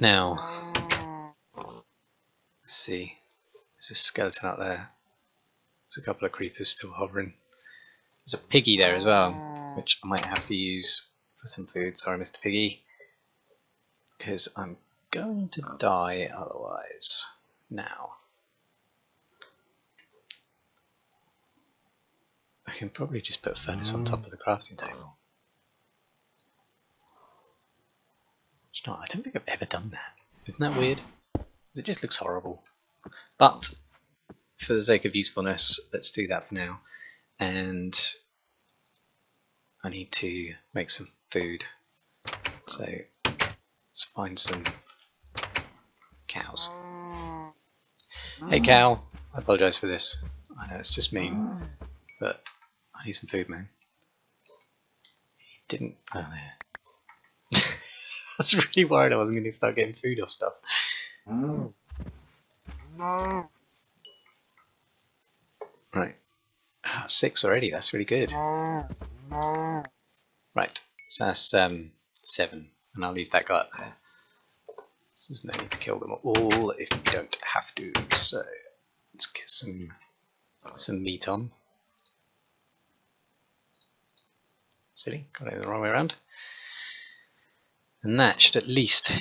Now, oh. let's see. There's a skeleton out there. There's a couple of creepers still hovering. There's a piggy there as well, oh. which I might have to use for some food. Sorry, Mr. Piggy. Because I'm going to die otherwise. Now. I can probably just put a furnace on top of the crafting table. I don't think I've ever done that. Isn't that weird? It just looks horrible. But, for the sake of usefulness, let's do that for now. And I need to make some food. So, let's find some cows. Hey cow, I apologise for this. I know it's just mean, but I need some food, man. He didn't. Oh, there. Was really worried I wasn't going to start getting food off stuff. Right. Ah, six already, that's really good. Right, so that's um, seven, and I'll leave that guy up there. So there's no need to kill them all if you don't have to. So let's get some some meat on. Silly, got it the wrong way around. And that should at least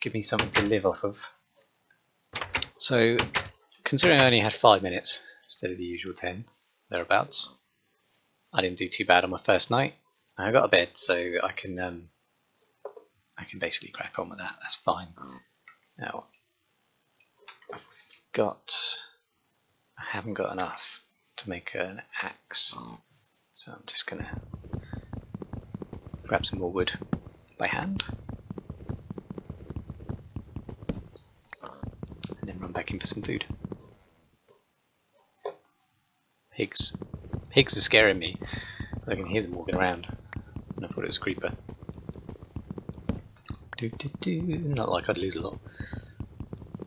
give me something to live off of. So, considering I only had five minutes instead of the usual ten, thereabouts, I didn't do too bad on my first night. I got a bed, so I can um, I can basically crack on with that. That's fine. Now, I've got I haven't got enough to make an axe, so I'm just gonna grab some more wood by hand. In for some food. Pigs. Pigs are scaring me. I can hear them walking around. And I thought it was a creeper. Do, do, do. Not like I'd lose a lot.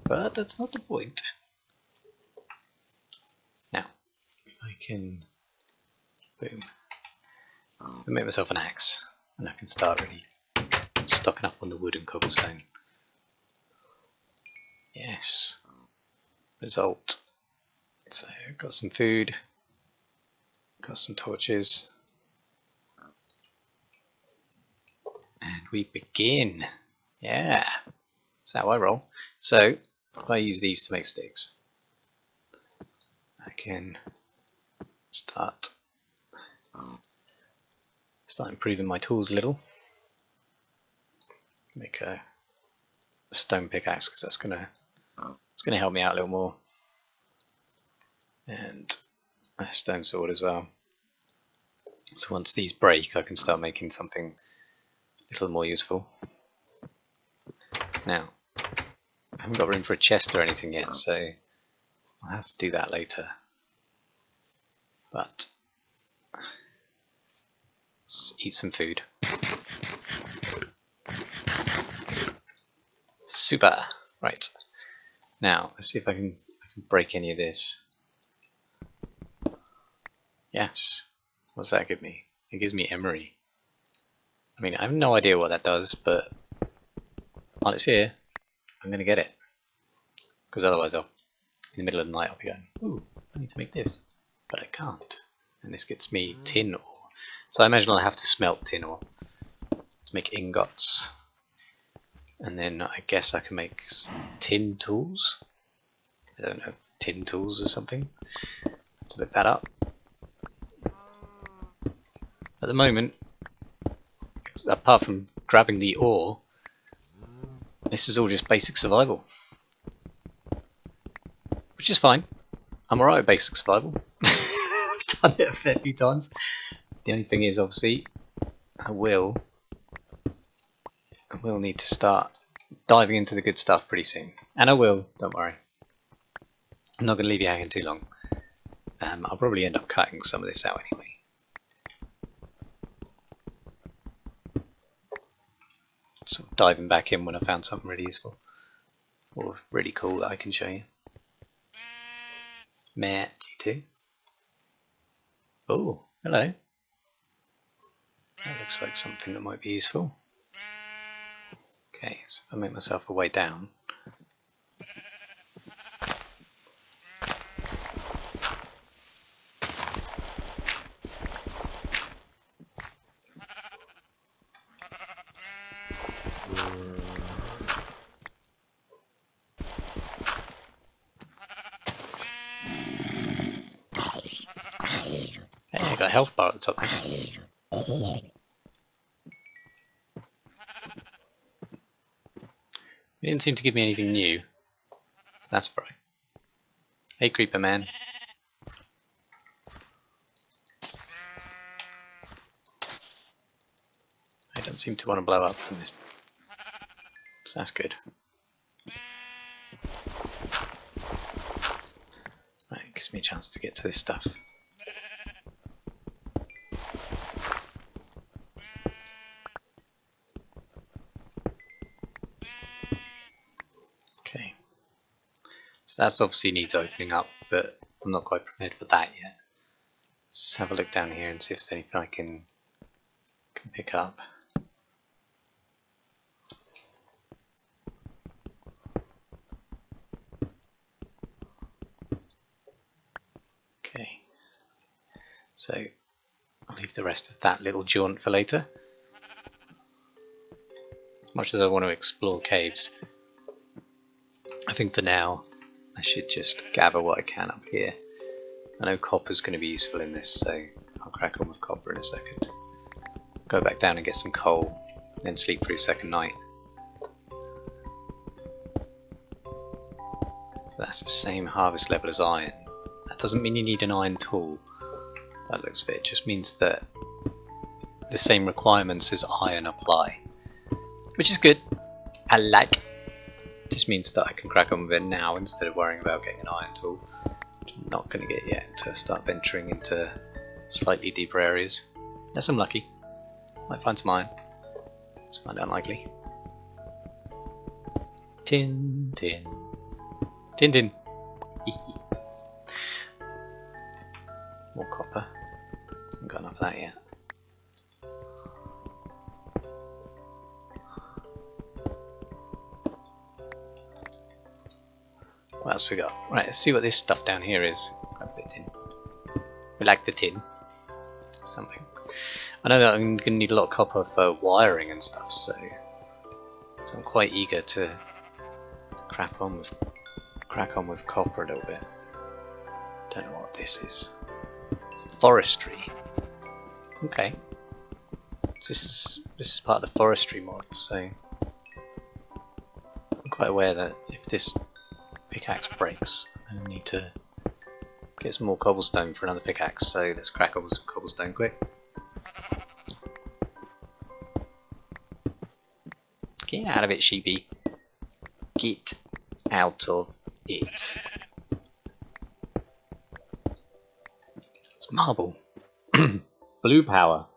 But that's not the point. Now, I can... Boom. I make myself an axe and I can start really stocking up on the wood and cobblestone. Yes. Result. So got some food, got some torches, and we begin. Yeah, that's how I roll. So if I use these to make sticks, I can start start improving my tools a little. Make a, a stone pickaxe because that's gonna it's gonna help me out a little more, and a stone sword as well. So once these break, I can start making something a little more useful. Now, I haven't got room for a chest or anything yet, so I'll have to do that later. But eat some food. Super. Right. Now, let's see if I can, I can break any of this. Yes. What's that give me? It gives me emery. I mean, I have no idea what that does, but while it's here, I'm going to get it. Because otherwise, I'll, in the middle of the night, I'll be going, ooh, I need to make this. But I can't. And this gets me tin ore. So I imagine I'll have to smelt tin ore to make ingots. And then I guess I can make tin tools. I don't know, tin tools or something. To look that up. At the moment, apart from grabbing the ore, this is all just basic survival. Which is fine. I'm alright with basic survival. I've done it a fair few times. The only thing is, obviously, I will, I will need to start diving into the good stuff pretty soon. And I will, don't worry. I'm not going to leave you hanging too long. Um, I'll probably end up cutting some of this out anyway. Sort of diving back in when I found something really useful. Or really cool that I can show you. Matt, you too. Oh, hello. That looks like something that might be useful. Okay, so if I make myself a way down. Hey, I got a health bar at the top. there. It didn't seem to give me anything new. That's right. Hey, Creeper Man. I don't seem to want to blow up from this. So that's good. Right, gives me a chance to get to this stuff. Okay. So that's obviously needs opening up, but I'm not quite prepared for that yet. Let's have a look down here and see if there's anything I can can pick up. Okay. So I'll leave the rest of that little jaunt for later. As much as I want to explore caves, I think for now I should just gather what I can up here. I know copper's going to be useful in this, so I'll crack on with copper in a second. Go back down and get some coal, then sleep for a second night. So that's the same harvest level as iron. That doesn't mean you need an iron tool. That looks fit. It just means that the same requirements as iron apply. Which is good. I like. Just means that I can crack on with it now instead of worrying about getting an iron tool. Which I'm not going to get yet to start venturing into slightly deeper areas. Unless I'm lucky. Might find some iron. It's find unlikely. Tin, tin. Tin, tin. We got? Right, let's see what this stuff down here is. Grab tin. We like the tin. Something. I know that I'm going to need a lot of copper for wiring and stuff, so, so I'm quite eager to, to crack on with crack on with copper a little bit. Don't know what this is. Forestry. Okay. This is this is part of the forestry mod, so I'm quite aware that if this pickaxe breaks, I need to get some more cobblestone for another pickaxe. So let's crack with some cobblestone quick. Get out of it, sheepy. Get out of it. It's marble. Blue power.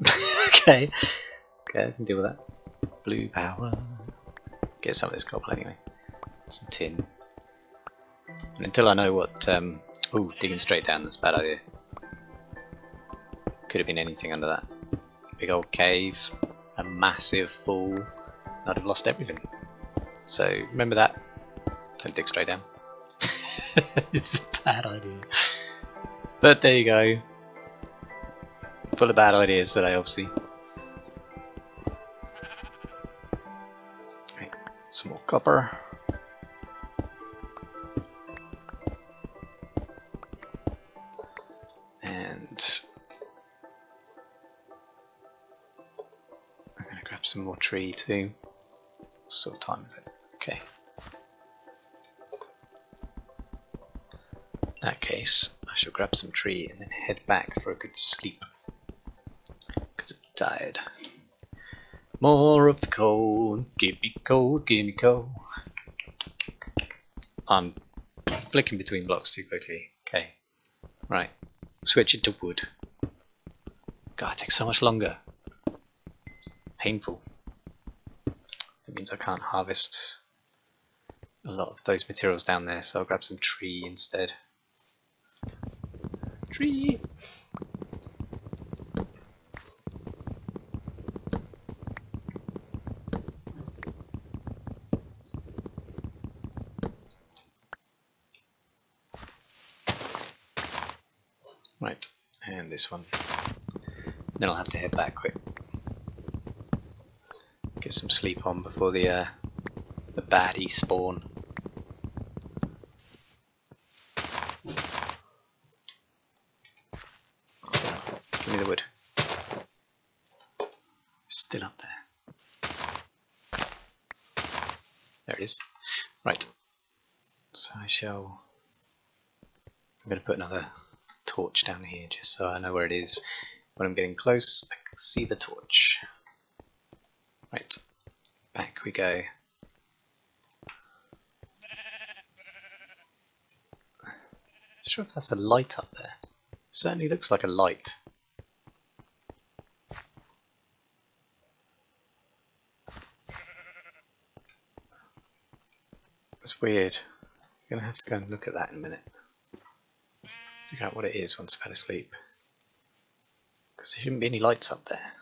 okay. Okay, I can deal with that. Blue power. Get some of this cobble anyway. Some tin. And until I know what um ooh, digging straight down, that's a bad idea. Could have been anything under that. Big old cave, a massive fall. I'd have lost everything. So remember that. Don't dig straight down. it's a bad idea. But there you go. Full of bad ideas today, obviously. Some more copper. And I'm gonna grab some more tree too. What sort of time is it? Okay. In that case, I shall grab some tree and then head back for a good sleep. Because I'm tired. More of the coal, give me coal, give me coal. I'm flicking between blocks too quickly. Okay. Right. Switch it to wood. God, it takes so much longer. Painful. It means I can't harvest a lot of those materials down there, so I'll grab some tree instead. Tree! Right, and this one. Then I'll have to head back quick. Get some sleep on before the uh, the baddie spawn. Give me the wood. Still up there. There it is. Right. So I shall. I'm going to put another torch down here just so I know where it is. When I'm getting close, I can see the torch. Right. Back we go. Not sure if that's a light up there. Certainly looks like a light. It's weird. I'm gonna have to go and look at that in a minute. Figure out what it is once I've had a sleep. Because there shouldn't be any lights up there.